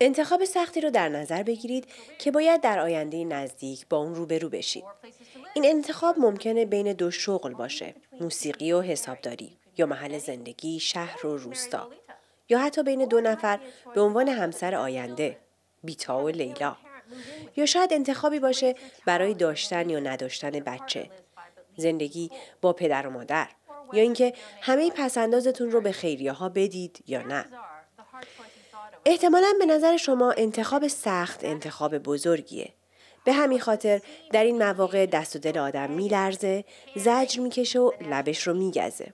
انتخاب سختی رو در نظر بگیرید که باید در آینده نزدیک با اون روبرو بشید. این انتخاب ممکنه بین دو شغل باشه، موسیقی و حسابداری، یا محل زندگی، شهر و روستا. یا حتی بین دو نفر به عنوان همسر آینده، بیتا و لیلا. یا شاید انتخابی باشه برای داشتن یا نداشتن بچه، زندگی با پدر و مادر. یا اینکه همه پسندازتون رو به خیریه ها بدید یا نه. احتمالا به نظر شما انتخاب سخت انتخاب بزرگیه. به همین خاطر در این مواقع دست و دل آدم میلرزه، زجر می‌کشه و لبش رو میگزه.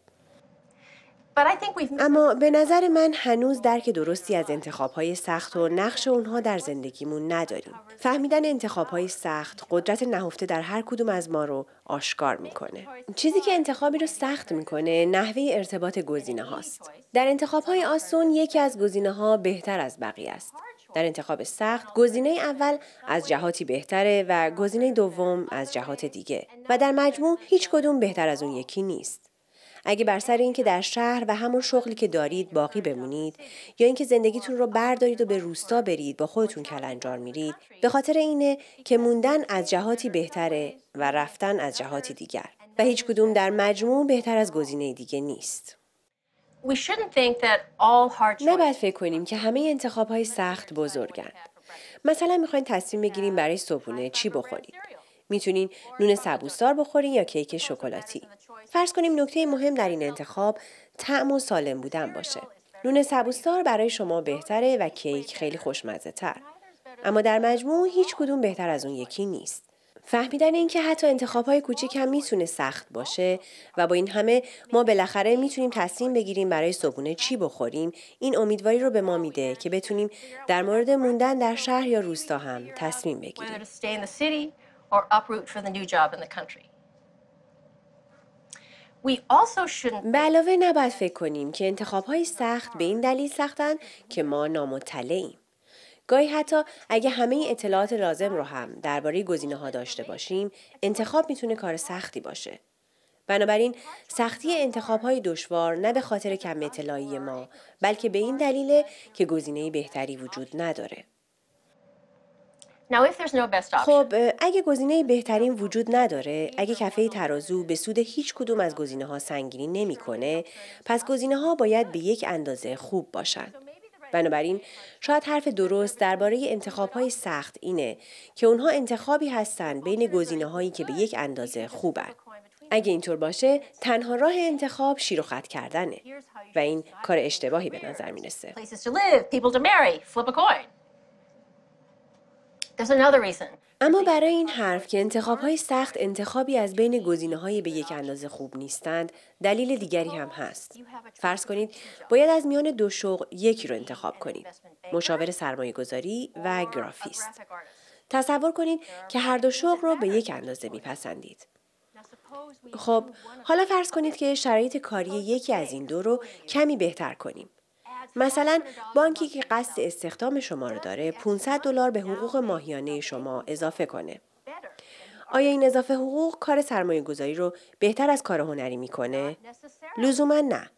اما به نظر من هنوز درک درستی از انتخابهای سخت و نقش اونها در زندگیمون نداریم. فهمیدن انتخابهای سخت قدرت نهفته در هر کدوم از ما رو آشکار می‌کنه. چیزی که انتخابی رو سخت می‌کنه نحوه ارتباط گزینه هاست. در انتخابهای آسون یکی از گزینه ها بهتر از بقیه است. در انتخاب سخت گزینه اول از جهاتی بهتره و گزینه دوم از جهات دیگه و در مجموع هیچ کدوم بهتر از اون یکی نیست. اگه بر سر اینکه در شهر و همون شغلی که دارید باقی بمونید یا اینکه زندگیتون رو بردارید و به روستا برید با خودتون کلنجار میرید به خاطر اینه که موندن از جهاتی بهتره و رفتن از جهاتی دیگر و هیچ کدوم در مجموع بهتر از گزینه دیگه نیست. نباید فکر کنیم که همه انتخاب های سخت بزرگند. مثلا می‌خواین تصمیم بگیریم برای صبحونه چی بخورید. می‌تونین نون سبوسدار بخورین یا کیک شکلاتی. فرض کنیم نکته مهم در این انتخاب طعم و سالم بودن باشه. نون سبوسدار برای شما بهتره و کیک خیلی خوشمزه تر. اما در مجموع هیچ کدوم بهتر از اون یکی نیست. فهمیدن اینکه حتی انتخاب های کوچیک هم می‌تونه سخت باشه و با این همه ما بالاخره می‌تونیم تصمیم بگیریم برای صبحونه چی بخوریم این امیدواری رو به ما میده که بتونیم در مورد موندن در شهر یا روستا هم تصمیم بگیریم. به علاوه نباید فکر کنیم که انتخاب های سخت به این دلیل سختن که ما نامطلعیم. گاهی حتی اگه همه اطلاعات لازم رو هم درباره گزینه ها داشته باشیم انتخاب می‌تونه کار سختی باشه. بنابراین سختی انتخاب های دشوار نه به خاطر کم اطلاعی ما بلکه به این دلیله که گزینه بهتری وجود نداره. خب اگه گزینه بهترین وجود نداره اگه کفه ترازو به سود هیچ کدوم از گزینه ها سنگینی نمی‌کنه پس گزینه ها باید به یک اندازه خوب باشند بنابراین شاید حرف درست درباره انتخاب های سخت اینه که اونها انتخابی هستند بین گزینه هایی که به یک اندازه خوبن. اگه اینطور باشه تنها راه انتخاب شیر و خط کردنه و این کار اشتباهی به نظر می‌رسه. اما برای این حرف که انتخاب های سخت انتخابی از بین گزینه های به یک اندازه خوب نیستند دلیل دیگری هم هست. فرض کنید باید از میان دو شغل یکی رو انتخاب کنید مشاور سرمایه گذاری و گرافیست. تصور کنید که هر دو شغل رو به یک اندازه میپسندید. خب حالا فرض کنید که شرایط کاری یکی از این دو رو کمی بهتر کنیم. مثلا بانکی که قصد استخدام شما رو داره 500 دلار به حقوق ماهیانه شما اضافه کنه. آیا این اضافه حقوق کار سرمایه گذاری رو بهتر از کار هنری می‌کنه؟ لزوما نه.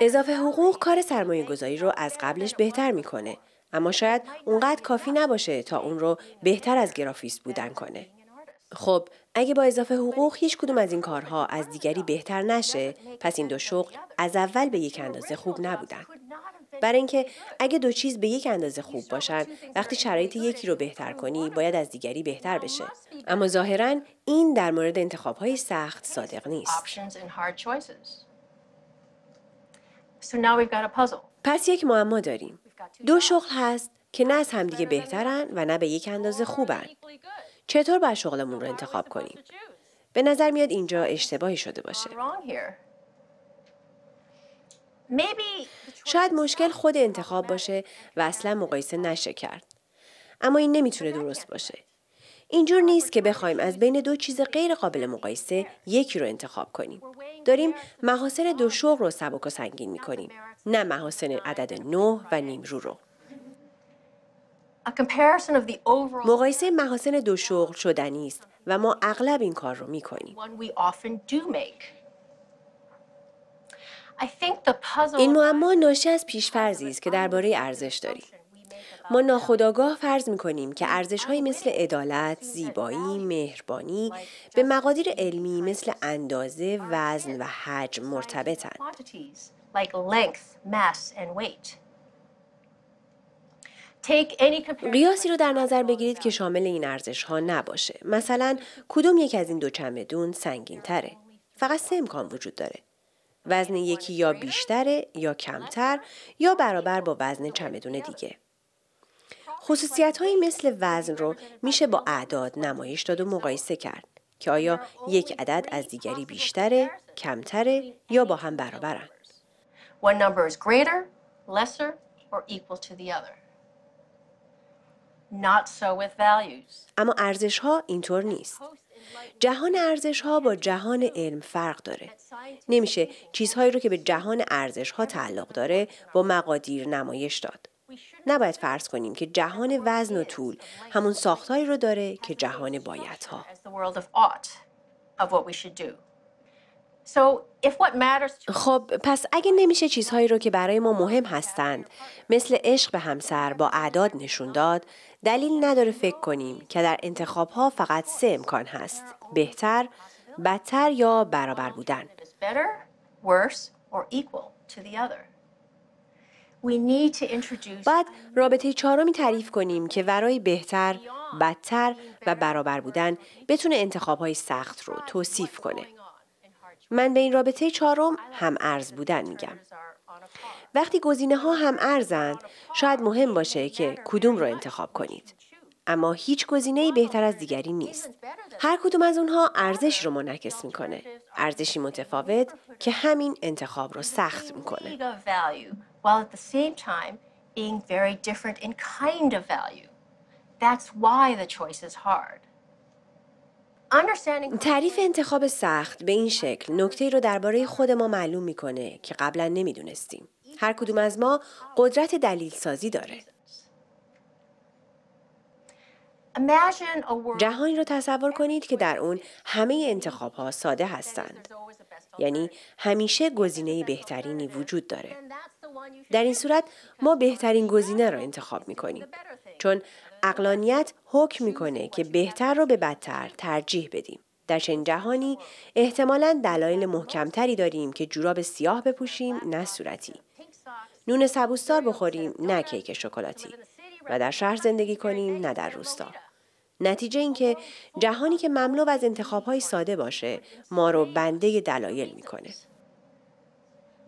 اضافه حقوق کار سرمایه گذاری رو از قبلش بهتر می‌کنه. اما شاید اونقدر کافی نباشه تا اون رو بهتر از گرافیست بودن کنه. خب اگه با اضافه حقوق هیچ کدوم از این کارها از دیگری بهتر نشه پس این دو شغل از اول به یک اندازه خوب نبودن. برای اینکه اگه دو چیز به یک اندازه خوب باشن وقتی شرایط یکی رو بهتر کنی باید از دیگری بهتر بشه. اما ظاهرا این در مورد انتخاب های سخت صادق نیست. پس یک معما داریم. دو شغل هست که نه از همدیگه بهترن و نه به یک اندازه خوبن. چطور باید شغلمون رو انتخاب کنیم؟ به نظر میاد اینجا اشتباهی شده باشه. شاید مشکل خود انتخاب باشه و اصلا مقایسه نشه کرد. اما این نمی‌تونه درست باشه. اینجور نیست که بخوایم از بین دو چیز غیر قابل مقایسه یکی رو انتخاب کنیم. داریم محاسن دو شغل رو سبک و سنگین می‌کنیم. نه محاسن عدد نه و نیمرو رو. مقایسه محاسن دو شغل شدنی است و ما اغلب این کار رو می‌کنیم. این معما ناشی از پیشفرزی است که درباره ارزش داریم. ما ناخداگاه فرض می کنیم که ارزش های مثل عدالت، زیبایی، مهربانی به مقادیر علمی مثل اندازه، وزن و حجم مرتبطند. قیاسی رو در نظر بگیرید که شامل این ارزش ها نباشه. مثلا کدوم یک از این دو چمدون سنگین تره؟ فقط سه امکان وجود داره. وزن یکی یا بیشتره یا کمتر یا برابر با وزن چمدون دیگه. خصوصیت هایی مثل وزن رو میشه با اعداد نمایش داد و مقایسه کرد که آیا یک عدد از دیگری بیشتره، کمتره یا با هم برابرن. One number is greater, lesser, or equal to the other. Not so with values. اما ارزش ها اینطور نیست. جهان ارزش ها با جهان علم فرق داره. نمیشه چیزهایی رو که به جهان ارزش ها تعلق داره با مقادیر نمایش داد. نباید فرض کنیم که جهان وزن و طول همون ساختاری رو داره که جهان بایدها. خب پس اگه نمیشه چیزهایی رو که برای ما مهم هستند مثل عشق به همسر با اعداد نشون داد دلیل نداره فکر کنیم که در انتخاب ها فقط سه امکان هست بهتر بدتر یا برابر بودن بعد رابطه چهارمی تعریف کنیم که ورای بهتر، بدتر و برابر بودن بتونه انتخابهای سخت رو توصیف کنه. من به این رابطه چهارم هم ارز بودن میگم. وقتی گزینه ها هم ارزند شاید مهم باشه که کدوم رو انتخاب کنید. اما هیچ گزینه بهتر از دیگری نیست. هر کدوم از اونها ارزش رو منعکس می‌کنه. ارزشی متفاوت که همین انتخاب رو سخت می‌کنه. That's why the choice is hard. تعریف انتخاب سخت به این شکل نکته رو درباره خود ما معلوم می‌کنه که قبلا نمی‌دونستیم. هر کدوم از ما قدرت دلیل سازی داره. جهانی رو تصور کنید که در اون همه انتخاب ها ساده هستند. یعنی همیشه گزینه بهترینی وجود داره. در این صورت ما بهترین گزینه را انتخاب می کنیم. چون اقلانیت حکم می‌کنه که بهتر رو به بدتر ترجیح بدیم. در چنین جهانی احتمالا دلایل محکمتری داریم که جوراب سیاه بپوشیم نه صورتی. نون سبوستار بخوریم نه کیک شکلاتی و در شهر زندگی کنیم نه در روستا. نتیجه اینکه جهانی که مملو از انتخابهای ساده باشه ما رو بنده دلایل می‌کنه.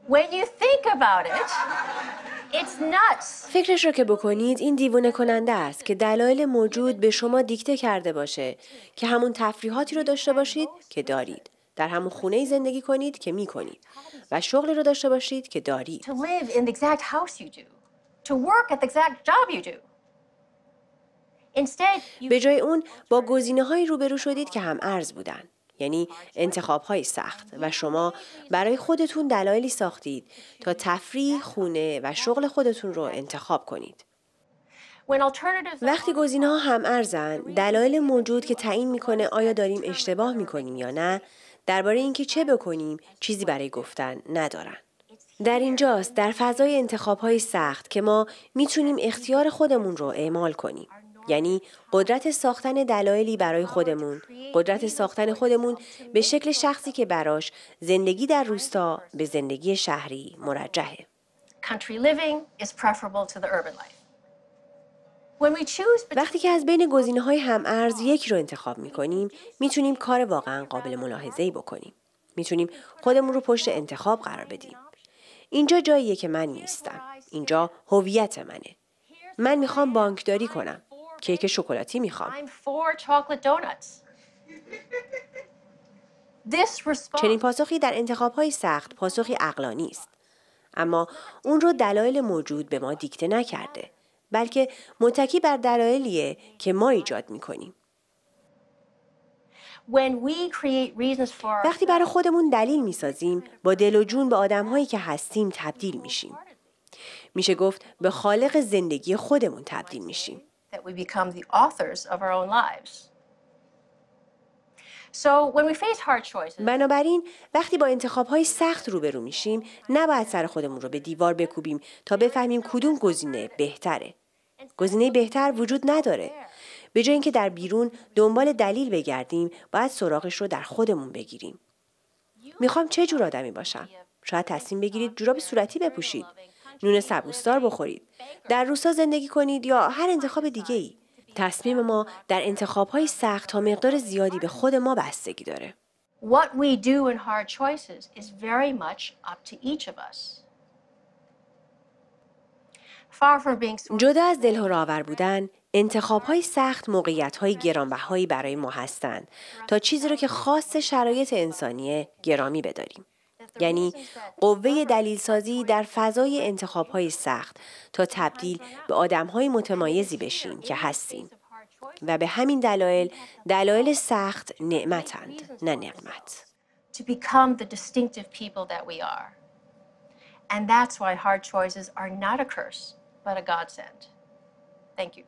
When you think about it, it's nuts. فکرش رو که بکنید این دیوونه کننده است که دلایل موجود به شما دیکته کرده باشه که همون تفریحاتی رو داشته باشید که دارید. در همون خونه زندگی کنید که می کنید و شغلی رو داشته باشید که دارید. To live in the exact house you do. To work at the exact job you do. به جای اون با گزینه هایی روبرو شدید که هم ارز بودن. یعنی انتخاب های سخت و شما برای خودتون دلایلی ساختید تا تفریح، خونه و شغل خودتون رو انتخاب کنید. وقتی گزینه ها هم ارزن، دلایل موجود که تعیین می‌کنه آیا داریم اشتباه می‌کنیم یا نه، درباره اینکه چه بکنیم چیزی برای گفتن ندارن. در اینجاست در فضای انتخاب های سخت که ما می‌تونیم اختیار خودمون رو اعمال کنیم. یعنی قدرت ساختن دلایلی برای خودمون. قدرت ساختن خودمون به شکل شخصی که براش زندگی در روستا به زندگی شهری مرجحه وقتی که از بین گزینه های هم ارز یک رو انتخاب می کنیم می‌تونیم کار واقعا قابل ملاحظه بکنیم. می‌تونیم خودمون رو پشت انتخاب قرار بدیم. اینجا جاییه که من نیستم. اینجا هویت منه. من می‌خوام بانکداری کنم. کیک شکلاتی می‌خوام. چنین پاسخی در انتخاب های سخت پاسخی اقلانی است. اما اون رو دلایل موجود به ما دیکته نکرده بلکه متکی بر دلایلیه که ما ایجاد می‌کنیم. وقتی برای خودمون دلیل می‌سازیم با دل و جون به آدمهایی که هستیم تبدیل میشیم. میشه گفت به خالق زندگی خودمون تبدیل میشیم. That we become the authors of our own lives. بنابراین وقتی با انتخاب های سخت روبرو میشیم نباید سر خودمون رو به دیوار بکوبیم تا بفهمیم کدوم گزینه بهتره. گزینه بهتر وجود نداره. به جای اینکه در بیرون دنبال دلیل بگردیم باید سراغش رو در خودمون بگیریم. می‌خوام چه جور آدمی باشم؟ شاید تصمیم بگیرید جوراب صورتی بپوشید. نون سبوسدار بخورید. در روستا زندگی کنید یا هر انتخاب دیگه ای. تصمیم ما در انتخاب های سخت تا مقدار زیادی به خود ما بستگی داره. What we do in hard choices is very much up to each of us. جدا از دلهور آور بودن، انتخاب های سخت موقعیت های گرانبهایی برای ما هستند تا چیزی رو که خاص شرایط انسانیه گرامی بداریم. یعنی قوه دلیلسازی در فضای انتخاب های سخت تا تبدیل به آدم های متمایزی بشیم که هستیم. و به همین دلایل دلایل سخت نعمتند نه نقمت. To become the distinctive people that we are. And that's why hard choices are not a curse, but a godsend. Thank you.